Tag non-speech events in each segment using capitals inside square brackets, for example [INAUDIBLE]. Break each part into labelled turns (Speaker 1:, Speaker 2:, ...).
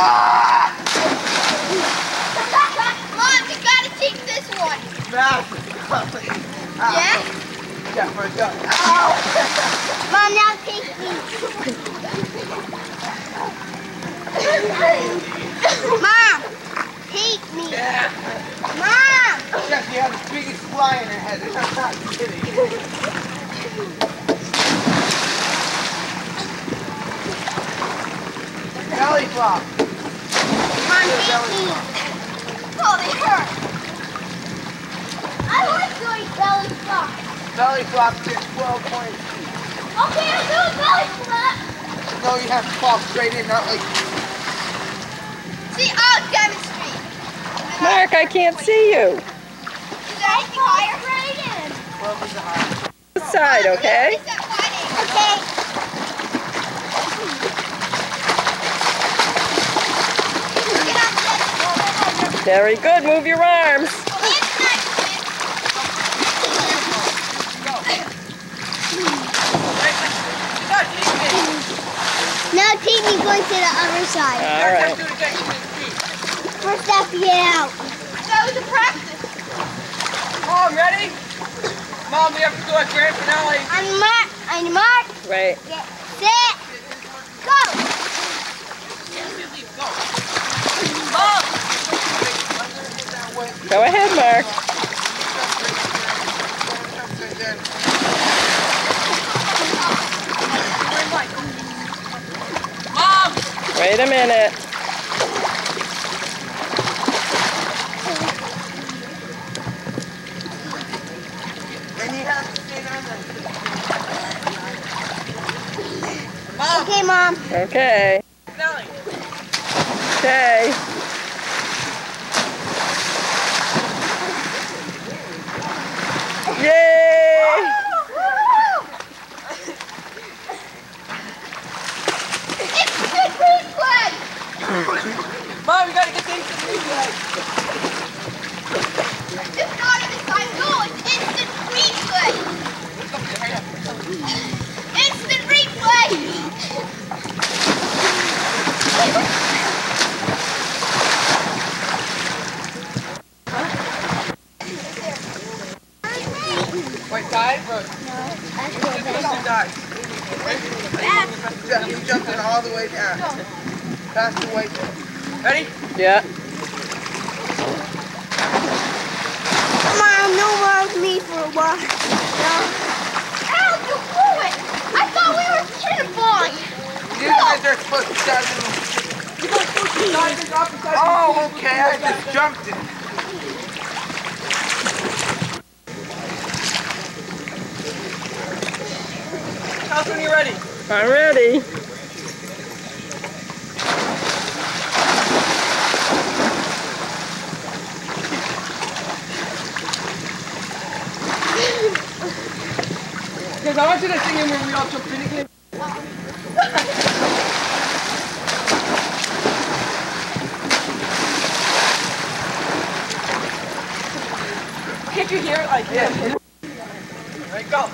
Speaker 1: Ah!
Speaker 2: Mom, you gotta take this one.
Speaker 1: Now,
Speaker 2: Yeah?
Speaker 1: yeah, for a go. Ow!
Speaker 2: Mom, now take me. Mom, take me.
Speaker 1: Yeah.
Speaker 2: Mom.
Speaker 1: Yeah, she has the biggest fly in her head. I'm not kidding. Belly flop.
Speaker 2: Mom, take me. Oh, they hurt. I like doing belly flop.
Speaker 1: Belly flop is 12 points.
Speaker 2: Okay, I'm doing belly flop.
Speaker 1: No, you have to fall straight in, not like
Speaker 2: See, I'll demonstrate.
Speaker 3: Mark, I can't see you.
Speaker 2: Is there anything higher? Right in.
Speaker 1: 12 is the high.
Speaker 3: Side, okay?
Speaker 2: Okay. Get up this.
Speaker 3: Very good. Move your arms.
Speaker 2: Now take going to the other side.
Speaker 3: All right.
Speaker 2: First I have get out. That was a practice.
Speaker 1: Mom, ready? Mom, we have to do a grand finale.
Speaker 2: On mark, on mark,
Speaker 3: Right.
Speaker 2: get set, go.
Speaker 3: Go ahead, Mark. Mom! Wait a minute.
Speaker 1: And you have to stay down there.
Speaker 2: Okay, mom.
Speaker 3: Okay. Okay. Yay!
Speaker 2: Instant replay.
Speaker 1: Mom, we gotta get the instant replay.
Speaker 2: It's not even time goal. It's instant replay. Instant replay.
Speaker 1: Wait, dive or? Just dive. Yeah, you jumped in all the way down. The weight. Ready?
Speaker 3: Yeah.
Speaker 2: Mom, no more of me for a while. No. Ow, you blew it. I thought we were cannonballing.
Speaker 1: You guys are supposed to dive in. You guys supposed to dive in opposite Oh, okay. I just jumped in. Tell us when you're ready.
Speaker 3: I'm ready.
Speaker 1: I want you to sing in when we all in again. Can't you hear it like this? All right, go.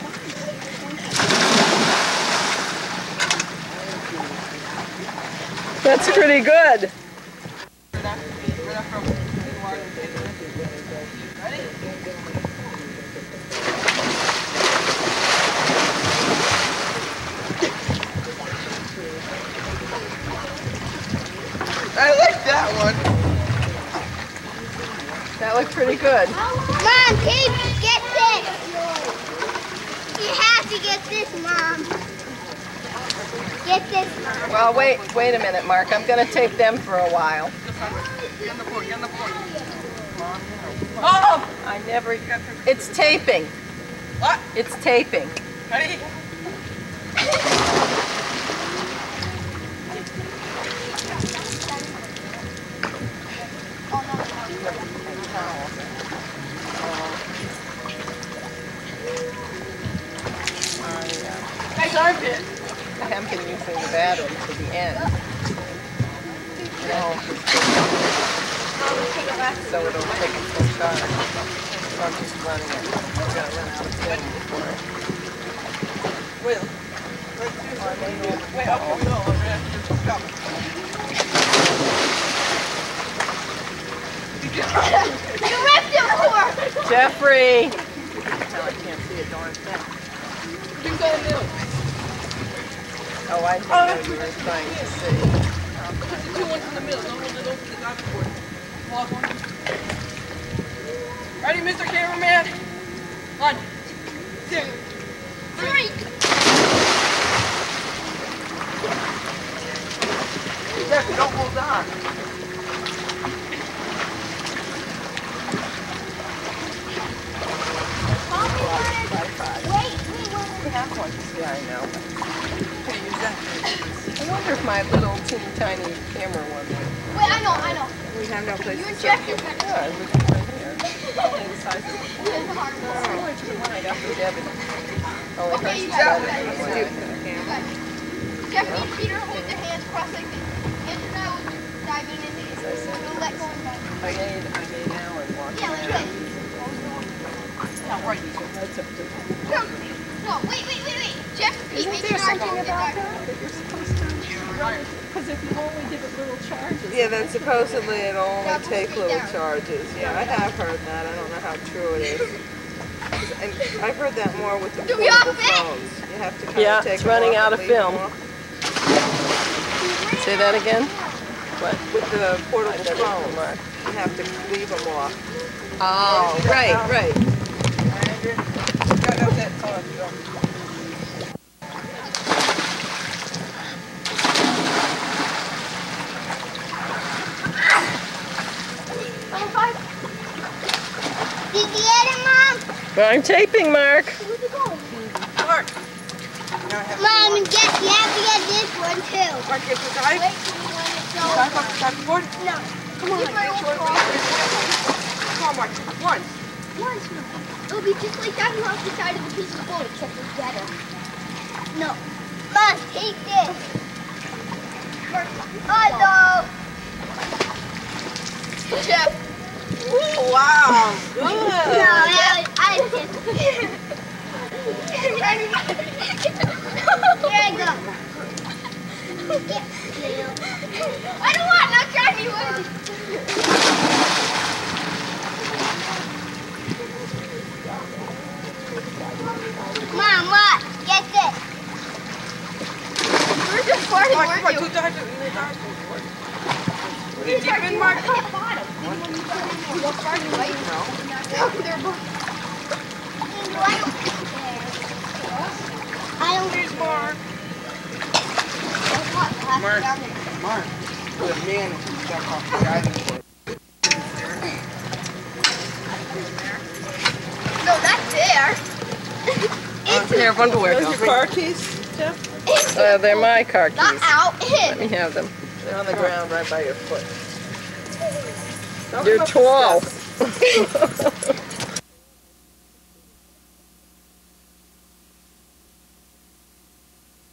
Speaker 3: That's pretty good.
Speaker 1: I like that one.
Speaker 3: That looked pretty good.
Speaker 2: Mom, Kate, get this. You have to get this, Mom. Get this, Mom.
Speaker 3: Well, wait, wait a minute, Mark. I'm going to take them for a while.
Speaker 1: Get on the board, get on the board. Oh!
Speaker 3: I never. It's taping.
Speaker 1: What?
Speaker 3: It's taping.
Speaker 1: Ready? [LAUGHS] Nice armpit.
Speaker 3: I'm going using the battery to the end. No. So it'll take it to charge. So I'm just running it. I'm going to run out of film before it.
Speaker 1: Wait. Wait, go. I'm gonna have to just.
Speaker 2: You ripped it for.
Speaker 3: Jeffrey! I can't see a darn thing.
Speaker 1: You go the.
Speaker 3: Oh, I didn't know you were trying to see.
Speaker 1: Put the two ones in the middle. Don't hold it over the diving board. Walk on. Ready, Mr. Cameraman? One, two,
Speaker 2: Three.
Speaker 1: Jeffrey, don't hold on.
Speaker 2: Wait, wait, wait.
Speaker 3: have one. Yeah, I know.
Speaker 1: Okay, use that. [LAUGHS]
Speaker 3: I wonder if my little teeny tiny camera one would.
Speaker 2: Wait, I know, I know.
Speaker 3: We have no place
Speaker 2: You
Speaker 3: to
Speaker 2: and
Speaker 3: set it.
Speaker 2: can kind of.
Speaker 3: Yeah, we can put it here. [LAUGHS] The size of the
Speaker 2: Here's the hard one.
Speaker 3: Similar to the one I got for Debbie. Only
Speaker 2: oh,
Speaker 3: Okay,
Speaker 2: you
Speaker 3: is
Speaker 2: got
Speaker 3: better
Speaker 2: it.
Speaker 3: than the one I got.
Speaker 2: Okay. Jeff and Peter hold their hands crossed like this. Andrew and I will dive in and
Speaker 3: As I said,
Speaker 2: we'll let go and dive.
Speaker 3: I made, I made Alan walk
Speaker 2: Yeah, like this.
Speaker 1: Now, right.
Speaker 3: That's up to
Speaker 2: No, no, wait, wait, wait, wait. Jeff
Speaker 3: Isn't there something about
Speaker 2: that,
Speaker 3: that you're supposed to? Because if you only give it little charges. Yeah, then supposedly it'll only
Speaker 2: Yeah,
Speaker 3: take little
Speaker 2: down.
Speaker 3: charges. Yeah, I have heard that. I don't know how true it is. [LAUGHS] I- I've heard that more with the
Speaker 2: Do
Speaker 3: portable phones. You have to kind
Speaker 4: Yeah,
Speaker 3: of take
Speaker 4: it's running out of film. Say that again?
Speaker 3: With the portable
Speaker 4: I bet it's
Speaker 3: phones, you have to leave them off.
Speaker 4: Oh, right, right.
Speaker 3: Andrew, got out that phone.
Speaker 2: Did you get it, Mom?
Speaker 4: I'm taping, Mark.
Speaker 2: Where's it going?
Speaker 1: Mark. Now I have
Speaker 2: Mom, and get, you have to get this one too.
Speaker 1: Mark, get the dive.
Speaker 2: Wait till you want it so.
Speaker 1: Dive off the diving board.
Speaker 2: No. Come on, my old
Speaker 1: Come on, Mark. One.
Speaker 2: Once, no. It'll be just like that off the side of a piece of board, except it's better. No. Mom, take this. Oh, no. Jeff.
Speaker 1: Ooh, wow. [LAUGHS]
Speaker 2: No, that was, I just. Here I go. I don't want no shiny one. Mom, what? Get this. You were just farting,
Speaker 1: Mark, Mark,
Speaker 2: you?
Speaker 1: two the diving board. Put it deep in, Mark.
Speaker 2: bottom. You're farting, right? No. They're both. I don't. I don't.
Speaker 1: Please, Mark. Mark. Mark. The man who jumped off the diving board.
Speaker 2: No, that's there. [LAUGHS]
Speaker 4: Here, underwear.
Speaker 3: Those your car keys, Jeff?
Speaker 4: Uh, they're my car keys.
Speaker 2: Not
Speaker 4: keys.
Speaker 2: out.
Speaker 4: Let me have them.
Speaker 3: They're on the ground right by your foot. Don't
Speaker 4: You're
Speaker 3: come up the
Speaker 4: tall.
Speaker 3: steps. [LAUGHS]